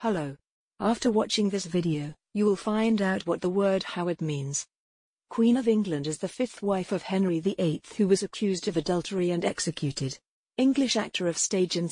Hello. After watching this video, you will find out what the word Howard means. Queen of England is the fifth wife of Henry VIII who was accused of adultery and executed. English actor of stage and